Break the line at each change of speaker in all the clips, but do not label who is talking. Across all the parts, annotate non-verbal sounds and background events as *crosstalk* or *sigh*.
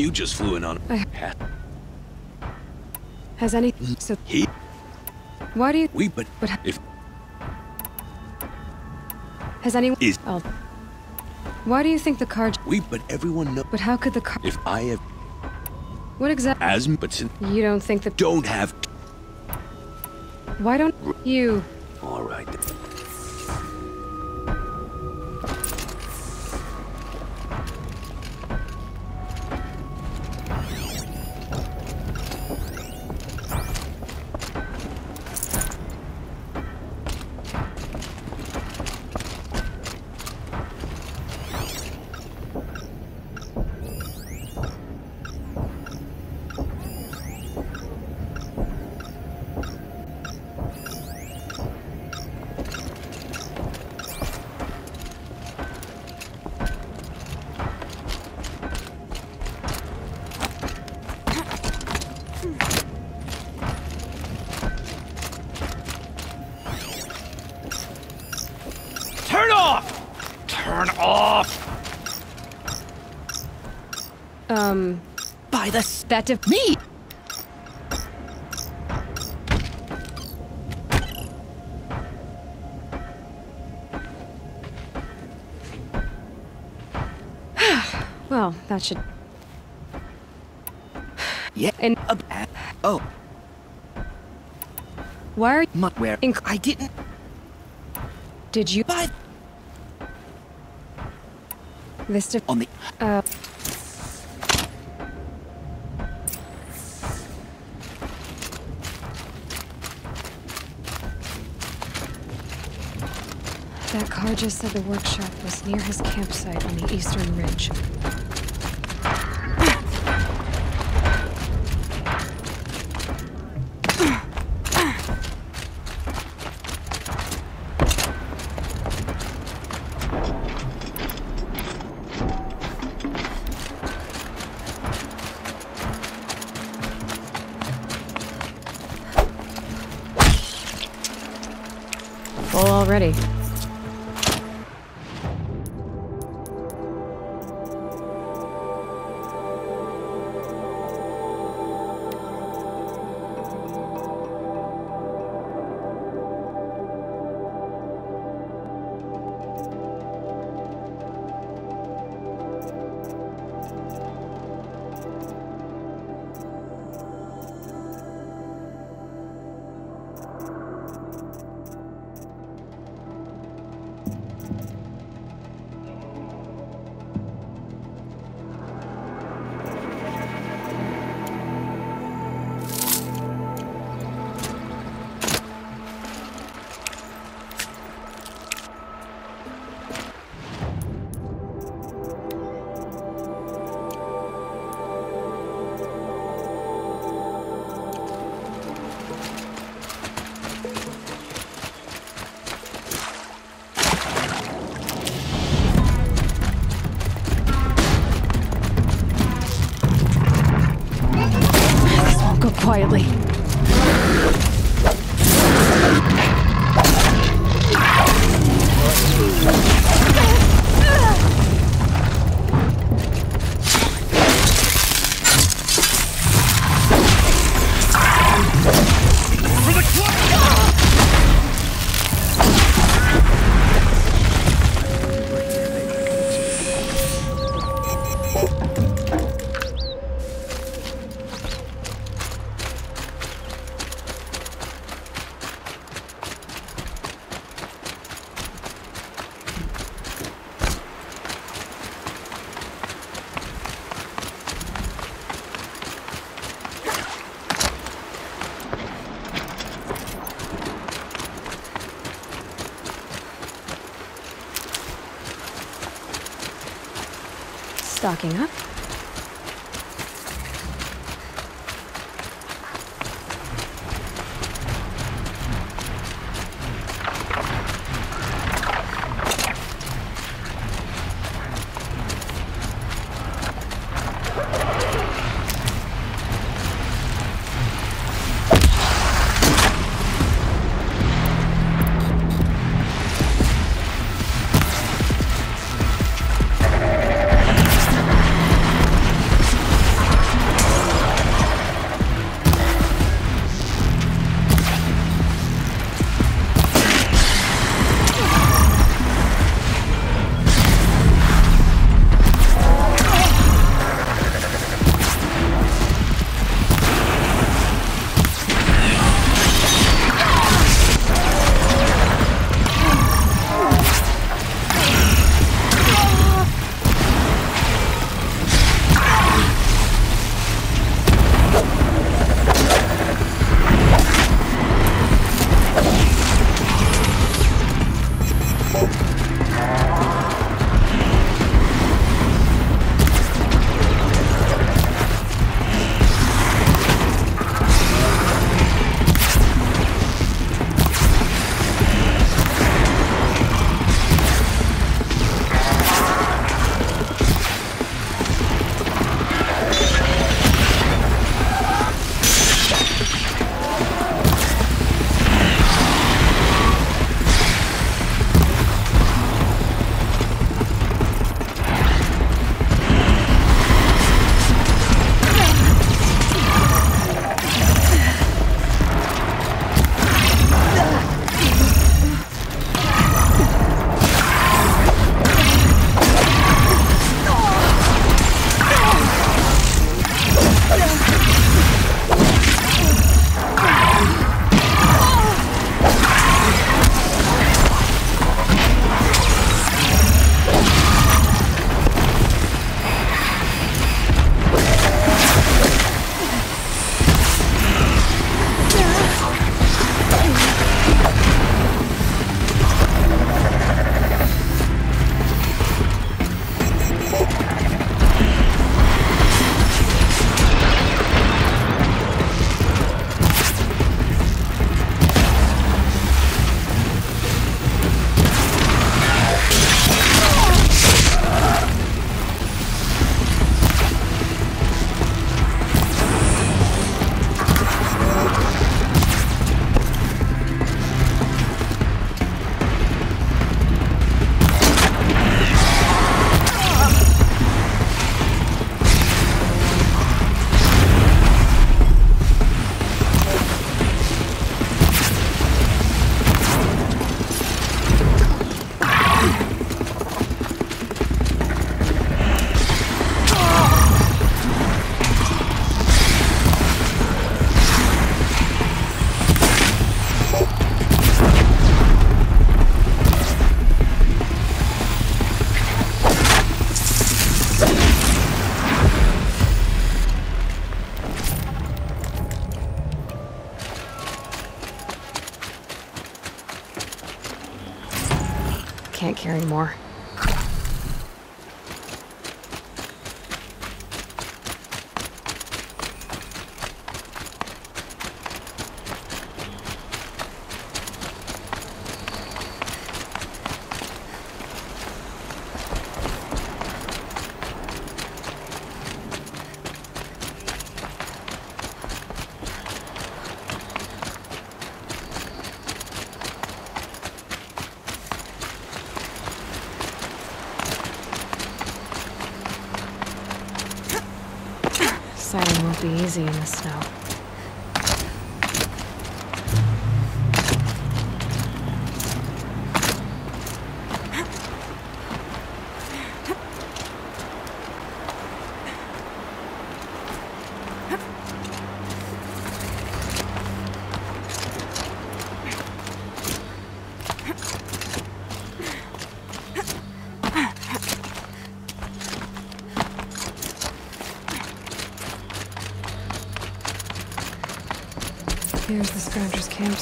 You just flew in on
I-
hat.
Has any... So,
He,
why do you...
we, but,
But-
if
Has anyone...
Is-
Oh. Why do you think the card?
we, but everyone know.
But how could the card?
If I have
What exactly...
asthma, but
You don't think that...
don't have.
Why don't you...
All right.
That def-
me! *sighs*
Well, that should...
Yeah.
And-
uh, uh, oh,
Why are you...
where? I didn't
Did you...
buy
This
on the.
Uh... Just said the workshop was near his campsite on the eastern ridge. Full already. Stocking up. Be easy in the snow.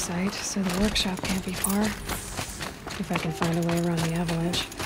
Campsite, so the workshop can't be far. If I can find a way around the avalanche.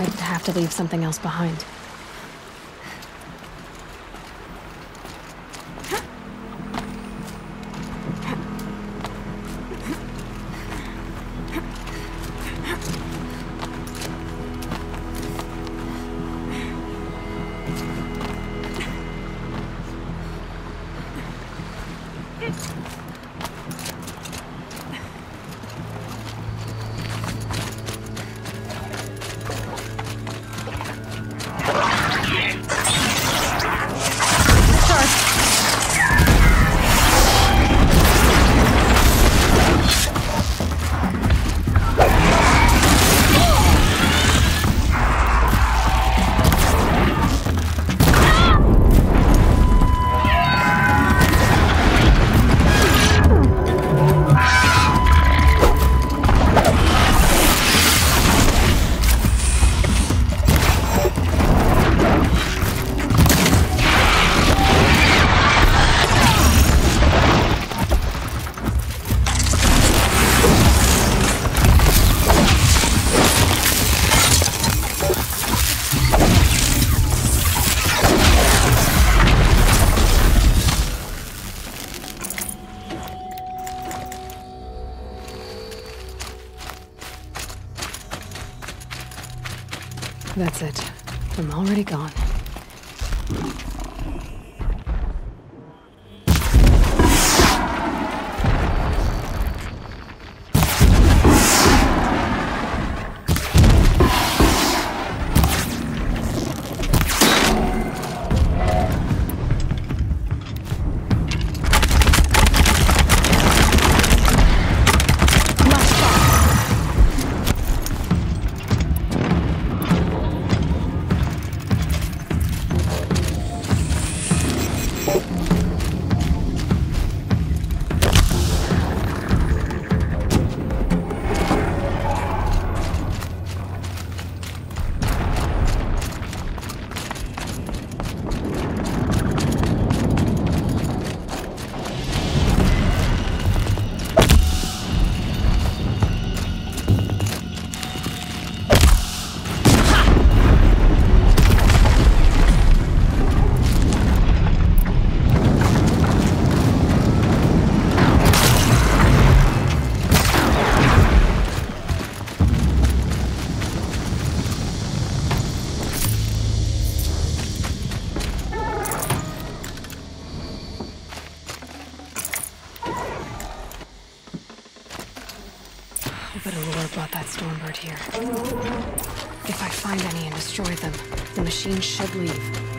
I'd have to leave something else behind. Machine should leave.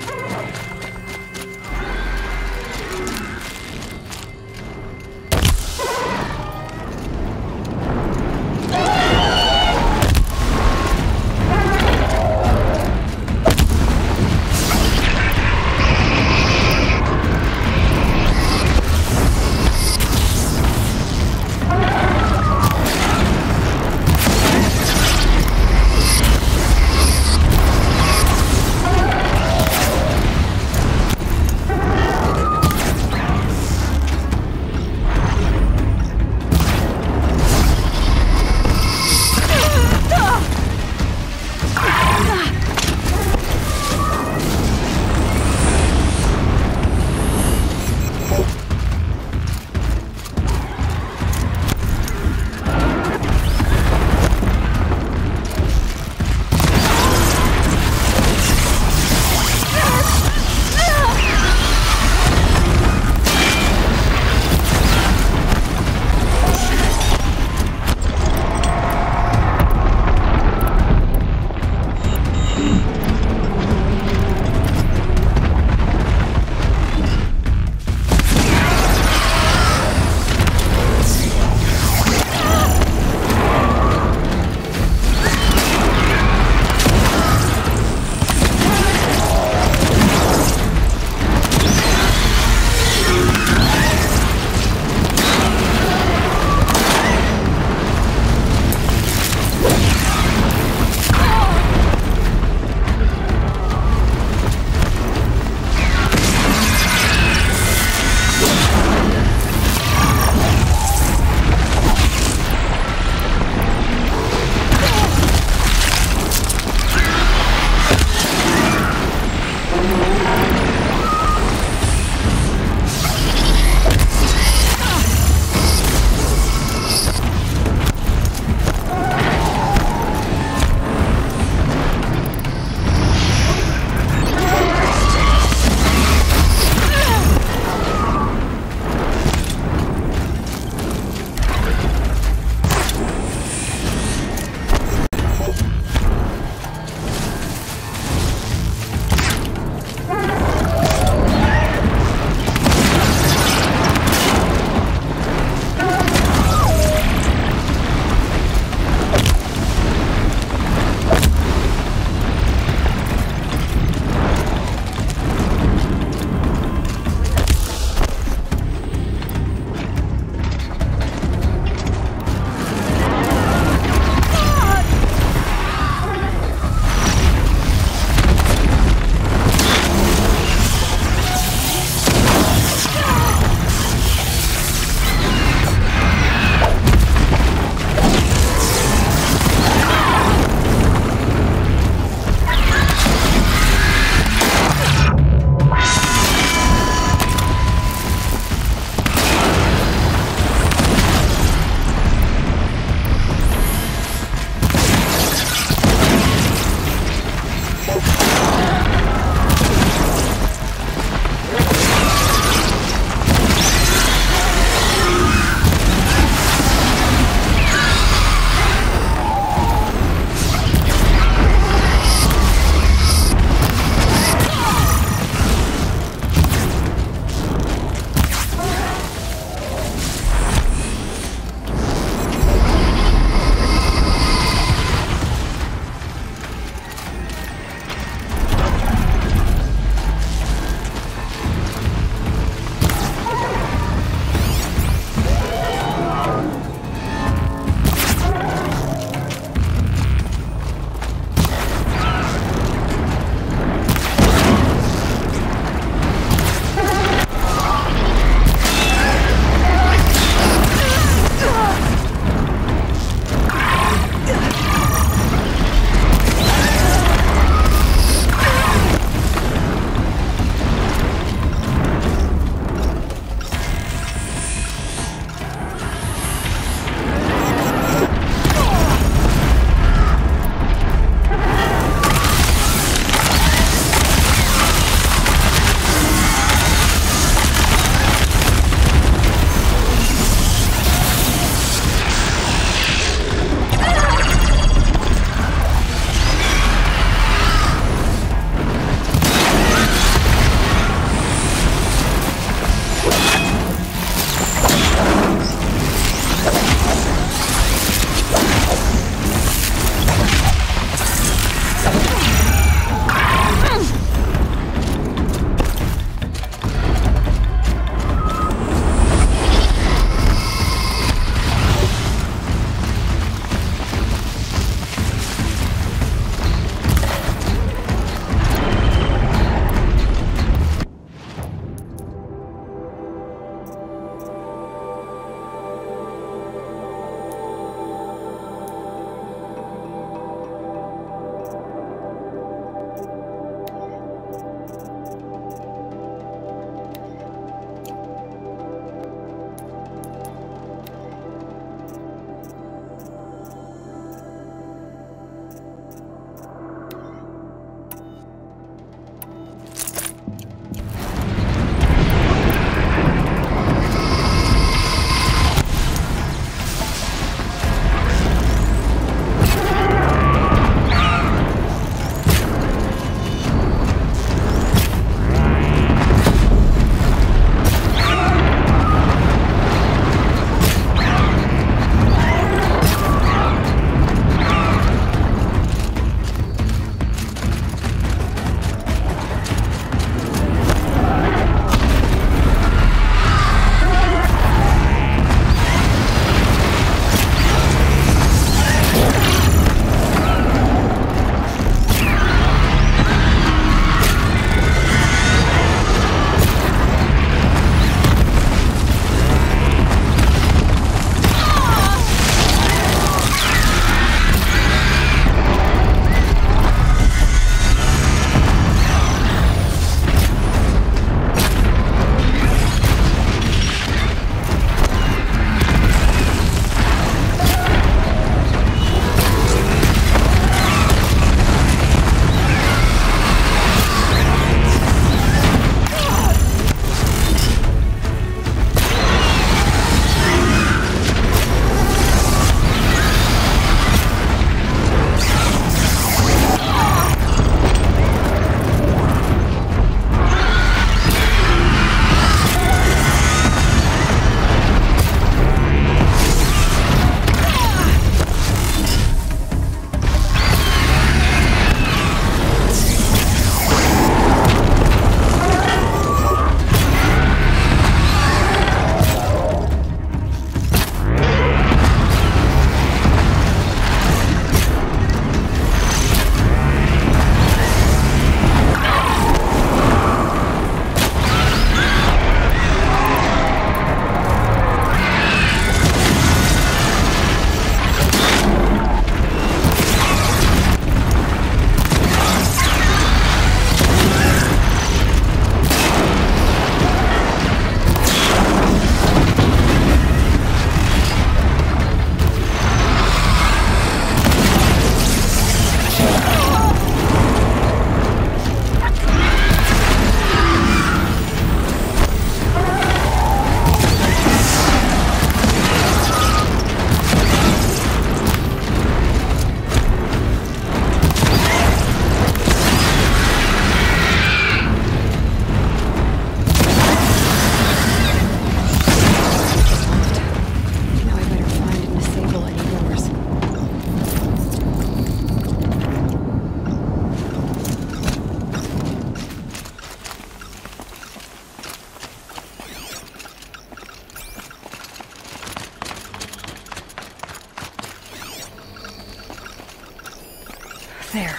There.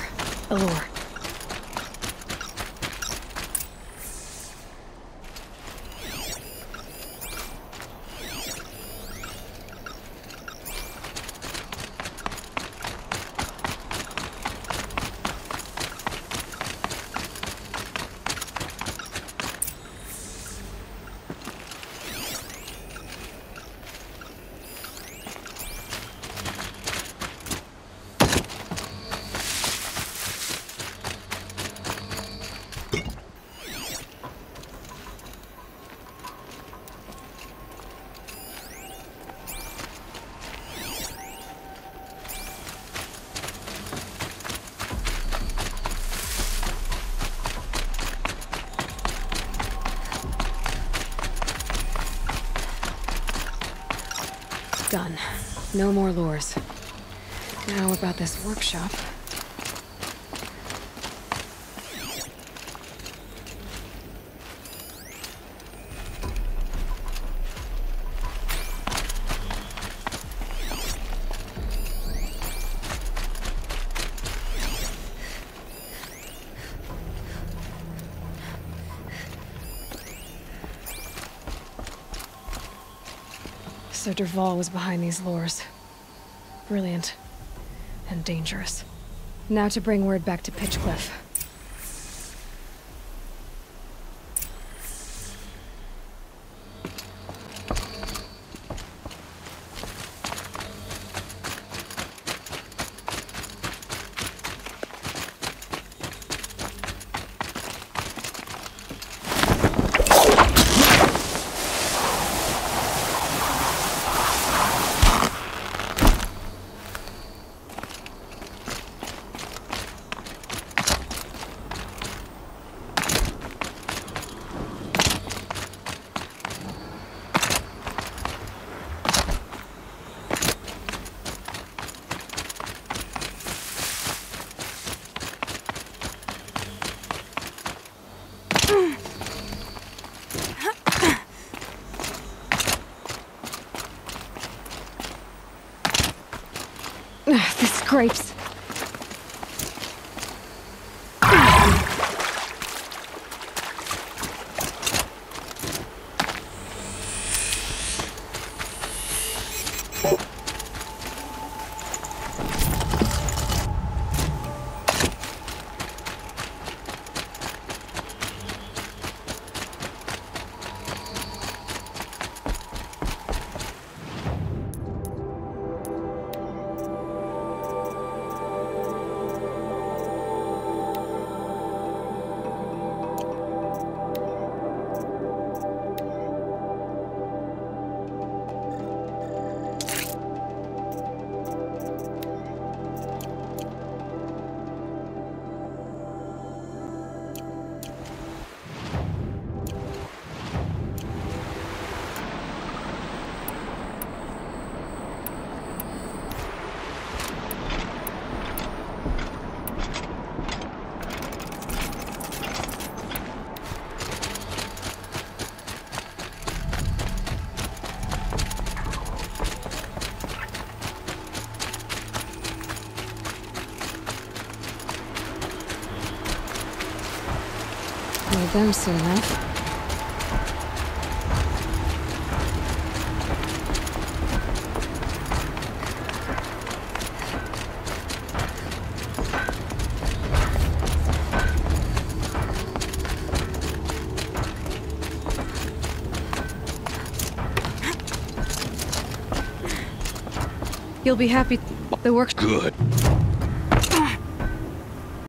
A Done. No more lures. Now about this workshop. So Derval was behind these lures. Brilliant. And dangerous. Now to bring word back to Pitchcliff. Ugh, Need them soon enough. You'll be happy the work
Good.